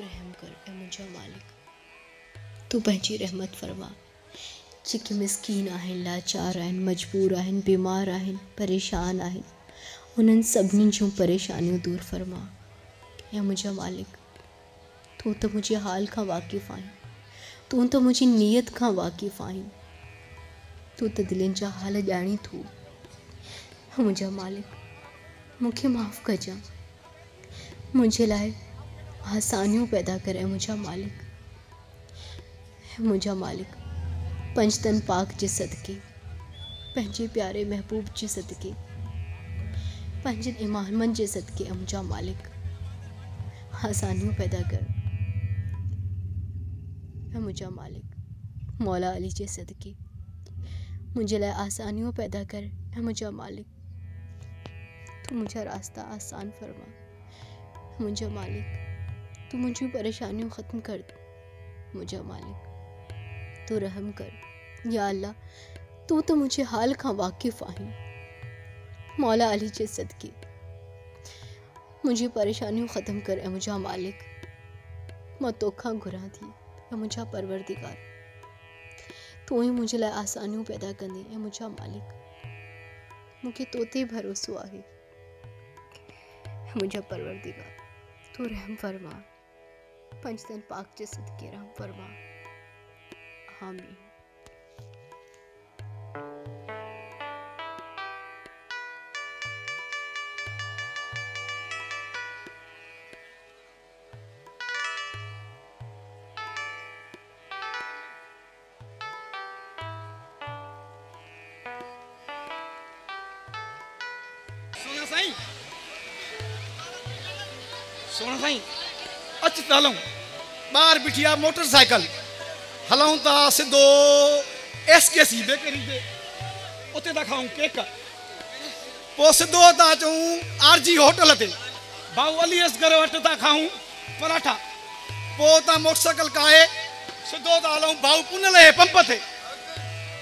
रहम कर ए मुझा मालिक तू पंहिंजी रहमत फरमा जेके मिसकीन आहिनि लाचार आहिनि मजबूर आहिनि बीमार आहिनि परेशान आहिनि उन्हनि सभिनी जूं परेशानियूं फरमा ऐं मुंहिंजा मालिक तूं त तो मुंहिंजे हाल खां वाक़िफ़ आहीं तूं त तो मुंहिंजी नीयत खां वाक़िफ़ आहीं तूं त तो दिलनि जा हाल जानी थो मुंहिंजा मालिक मूंखे माफ़ु कजांइ मुंहिंजे लाइ आसानियों पैदा करे मुझा मालिक मुझा मालिक पंचतन पाक जी सदके पंजे प्यारे महबूब जी सदके पंजन इमामनि जी सदके ऐं मालिक आसानियों पैदा कर ऐं मुंहिंजा मालिक मौला अली जी सदके मुझे लाए आसानियों पैदा कर ऐं मुंहिंजा मालिक तू मुंहिंजा रास्ता आसान फरमा मुंहिंजा मालिक तो मुझे परेशानियों ख़त्म कर दो मुझे मालिक तो रहम कर या अल्लाह तो तो मुझे हाल का वाकिफ आही मौला अली जे सदकी मुझे परेशानियों ख़त्म कर ए मुझा मालिक मैं मतोखा घुरा थी ए मुझा परवरदिगार तो ही मुझे लाए आसानियों पैदा कर दी ए मुझा मालिक मुझे तोते ते भरोसो आहे मुझा परवरदिगार तूं रहम फरमा पंचतन पाक के सदके रहम फरमा हामी सोना साई सोना साई अच त हलूं ॿार बीठी आहे मोटरसाइकल हलूं था सिधो एस के सी बेकरी ते उते खाऊं केक पोइ सिधो था अचूं आरजी होटल ते भाऊ अली असगर वटि खाऊं पराठा पोइ उतां काए सिधो था हलूं भाऊ पुनल जे पंप ते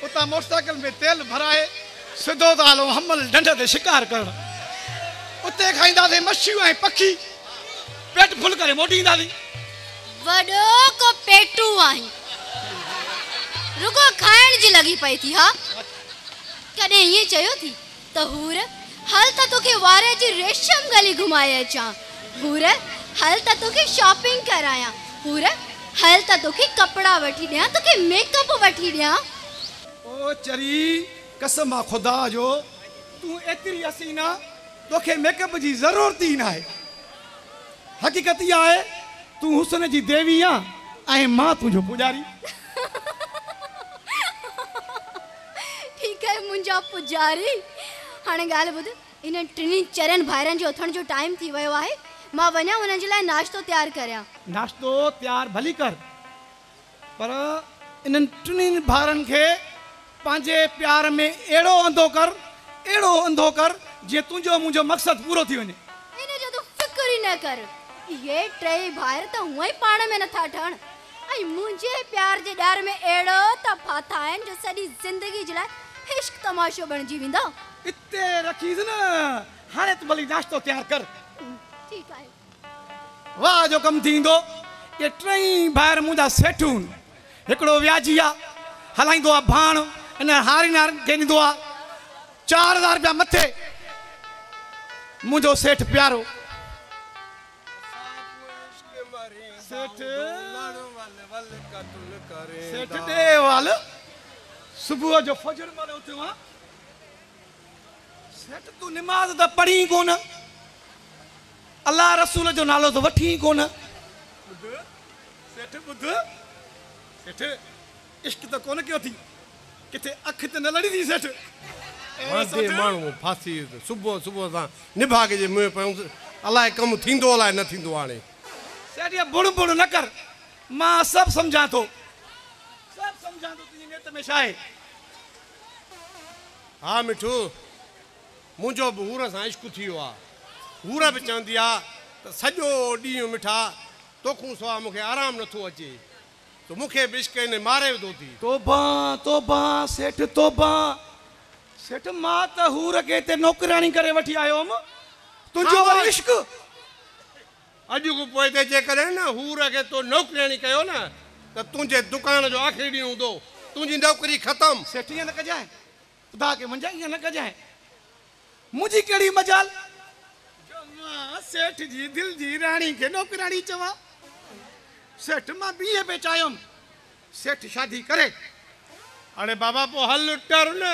उतां मोटरसाइकल में तेल भराए सिधो था हलूं हमल ढंढ शिकार कर उते खाईंदासीं मछियूं पखी پٹ فل کرے موڈی اندي وڈو کو پیٹو ائين رگو کھاين جي لغي پئي تي ها کدي هي چيو تي تو هور هل تتو کي واري جي ريشم گلي گھمایا چا هور هل تتو کي شاپنگ کرايا هور هل تتو کي ڪپڙا وٺي ڏيا تو کي ميك اپ وٺي ڏيا او چري قسم با خدا جو تو اتري اسين نا تو کي हक़ीक़त इहा आहे तू हुसन जी देवी आ ऐं मां तुंहिंजो पुॼारी ठीकु आहे मुंहिंजा पुॼारी हाणे ॻाल्हि ॿुध इन टिनी चरनि भाइरनि जो उथण जो टाइम थी वियो आहे मां वञा हुननि जे नाश्तो तयारु करियां नाश्तो तयारु भली कर पर इन्हनि टिनिनि भाउरनि खे पंहिंजे प्यार में अहिड़ो अंधो कर अहिड़ो अंधो कर जीअं तुंहिंजो मुंहिंजो मक़सदु पूरो थी वञे इन जो तूं फिक्र ई न ये टे भाई तो हुए ही पान में न था ठण अय मुझे प्यार जे डार में एड़ो ता फाथा है जो सदी जिंदगी जला इश्क तमाशो बन जी विंदा इत्ते रखी ज ना हाले नाश्तो तैयार कर ठीक है वाह जो कम थिंदो ये टे भाई मुदा सेठून एकड़ो व्याजिया हलाई दो भाण इन हारी नार 4000 रुपया मथे मुजो सेठ प्यारो अलाए कमु थींदो अलाए न थींदो हाणे सेठ बुड़ बुड़ न कर मां सभु सम्झां थो सभु सम्झां थो तुंहिंजी नेत में छा आहे हा मिठू मुंहिंजो बि हूर सां इश्क थी वियो आहे हूर बि चवंदी आहे त सॼो ॾींहुं मिठा तोखू सवाइ मूंखे आराम नथो अचे त मूंखे बि इश्क हिन मारे थो थी तोबा तोबा सेठ तोबा सेठ मां त हूर करे वठी आयो इश्क अॼु खां पोइ ते जेकॾहिं न हूर खे तो नौकिरियाणी कयो न त तुंहिंजे दुकान जो आख़िरी ॾींहुं हूंदो तुंहिंजी नौकिरी ख़तमु सेठ ईअं न कजांइ ख़ुदा खे मुंहिंजा ईअं न कजांइ मुंहिंजी कहिड़ी मज़ाल सेठ जी दिलि जी राणी खे नौकिराणी चवां सेठ मां बीहे पे चाहियुमि सेठ शादी करे हाणे बाबा पोइ हल टर न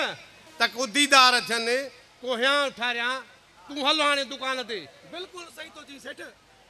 त को दीदार थियनि को हिया तूं हल हाणे दुकान ते बिल्कुलु सही थो थी सेठ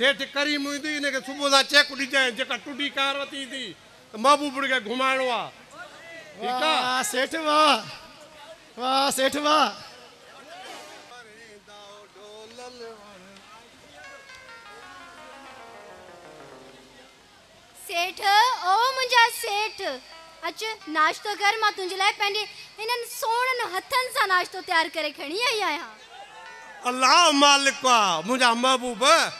सेठ करीम हूंदी हिनखे सुबुह सां चेक ॾिजांइ जेका टुडी कार वरिती ईंदी त महबूबुड़ खे घुमाइणो आहे ठीकु आहे सेठ वाह वाह सेठ वाह सेठ ओ मुंहिंजा सेठ अचु नाश्तो कर मां तुंहिंजे लाइ पंहिंजे हिननि सोणनि हथनि सां नाश्तो तयारु करे खणी आई आहियां अलाह मालिक आहे मुंहिंजा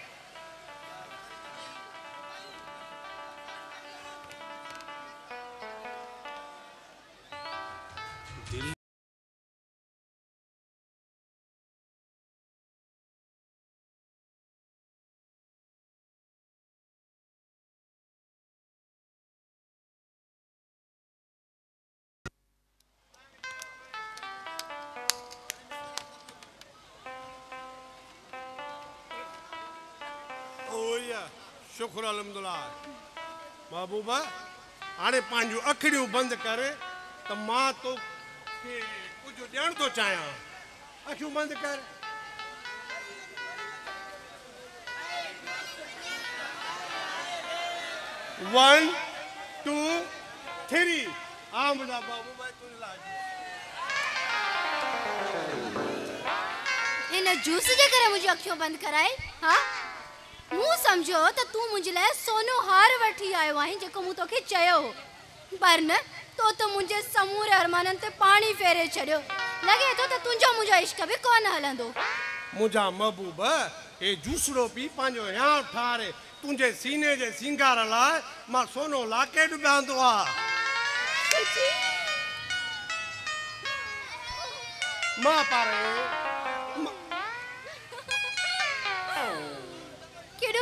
शुक्र अलहमदुल्ला महबूबा हाणे पंहिंजूं अखिड़ियूं बंदि कर त मां तोखे कुझु ॾियण थो चाहियां अखियूं बंदि कर वन टू थ्री हा मुंहिंजा बाबू भाई हिन जूस जे करे मुंहिंजूं अखियूं बंदि कराए हा मूं सम्झो त तूं मुंहिंजे लाइ सोनो हार वठी आयो आहीं जेको मूं तोखे चयो हो पर न तो त मुंहिंजे समूरे अरमाननि ते पाणी फेरे छॾियो लॻे थो त तुंहिंजो मुंहिंजो इश्क बि कोन हलंदो मुंहिंजा महबूब हे जूसड़ो पी पंहिंजो यां ठारे तुंहिंजे सीने जे सिंगार लाइ मां सोनो लाके ॾुॿांदो आहियां मां पारायो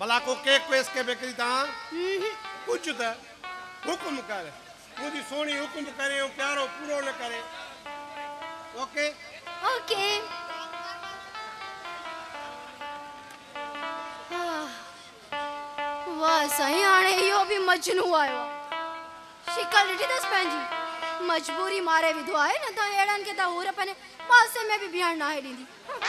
भला को के බලාකොක්කේ बेकरी ता कुछ පුච්චුත हुकुम कर पूरी सोनी हुकुम करे ओ प्यारो पूरो ન करे ओके ओके वाह सही आने यो भी मजनू आयो शिकल ॾिठी दस पंजी मजबूरी मारे विधवा है ना तो एड़न के ता होर पंहिंजे पासे में भी बि बीहण नाहे ॾींदी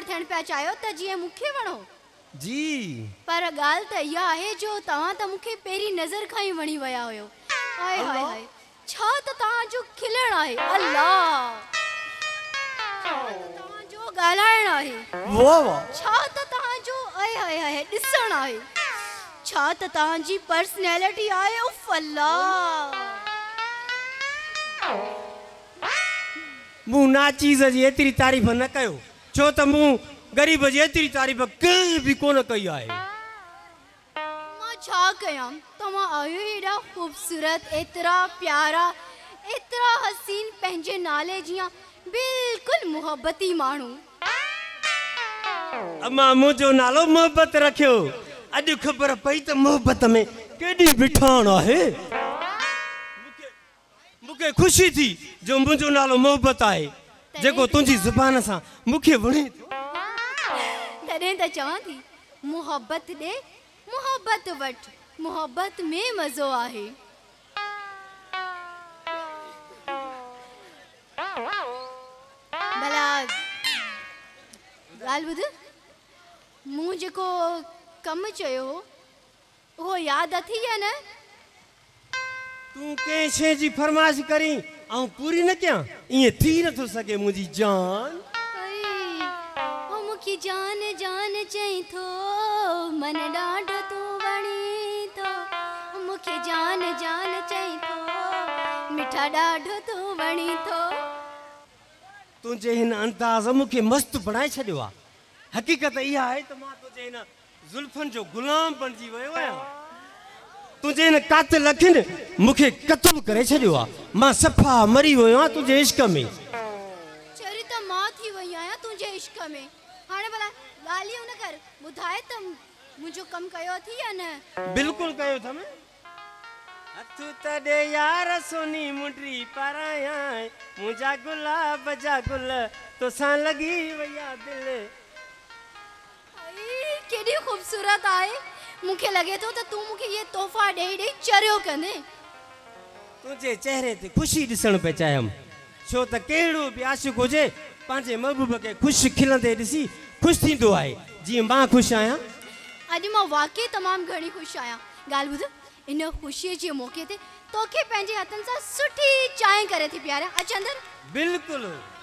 तयार थियण पिया चाहियो त जीअं मूंखे वणो जी पर ॻाल्हि त इहा आहे जो तव्हां त मूंखे पहिरीं नज़र खां ई वणी विया हुयो हाय हाय हाय छा त तव्हांजो खिलण आहे अलाह तव्हांजो ॻाल्हाइण आहे वाह वाह छा त तव्हांजो आहे हाय हाय ॾिसण आहे छा त तव्हांजी पर्सनैलिटी आहे उफ अलाह मूं ना चीज़ जी एतिरी छो त मूं ग़रीब जी एतिरी तारीफ़ कंहिं बि कोन कई आहे मां छा कयां तव्हां आहियो हेॾा ख़ूबसूरत एतिरा प्यारा एतिरा हसीन पंहिंजे नाले जीअं बिल्कुलु मुहबती माण्हू अमा मुंहिंजो नालो मोहबत रखियो अॼु ख़बर पई त मोहबत में केॾी बिठाण आहे मूंखे ख़ुशी थी जो मुंहिंजो नालो मोहबत आहे जेको तुंहिंजी ज़ुबान सां मूंखे वणे थो हाँ, तॾहिं त चवां थी मुहबत ॾे मुहबत वठि मुहबत में मज़ो आहे भला ॻाल्हि ॿुध मूं जेको कमु चयो हो उहो यादि अथई या न तूं कंहिं शइ जी फरमाइश करी आऊं पूरी न कयां ईअं थी नथो सघे मुंहिंजी जान मूंखे जान जान चई थो मन ॾाढो तूं वणी थो मूंखे जान जान चई थो मिठा ॾाढो तूं वणी थो तुंहिंजे हिन अंदाज़ मूंखे मस्तु बणाए छॾियो आहे हक़ीक़त इहा आहे त मां तुंहिंजे हिन ज़ुल्फ़नि जो ग़ुलाम बणिजी वियो आहियां तुझे इन कातिल लखिन मुखे कत्ल करे छियो आ मां सफा मरी वयो आ तुजे इश्क में चोरी तो मां थी वई आ तुजे इश्क में हाने भला गाली न कर बुधाए तुम मुजो कम कयो थी या न बिल्कुल कयो था हथ तडे यार सुनी मुंडरी पराया मुजा गुलाब जा गुल तो लगी वया दिल केडी खूबसूरत मुखे लगे तो तो तू मुखे ये तोहफा दे दे चरियो कने तुजे चेहरे ते खुशी दिसन पे चाहम छो त केड़ो भी आशिक होजे पांजे महबूब के खुश खिलंदे दिसि खुश थिंदो आए जी मां खुश आया आज मैं वाकई तमाम घणी खुश आया गाल बुझ इन खुशी जे मौके ते तोखे पंजे हतन सा सुठी चाय करे थी प्यारा अचंदन बिल्कुल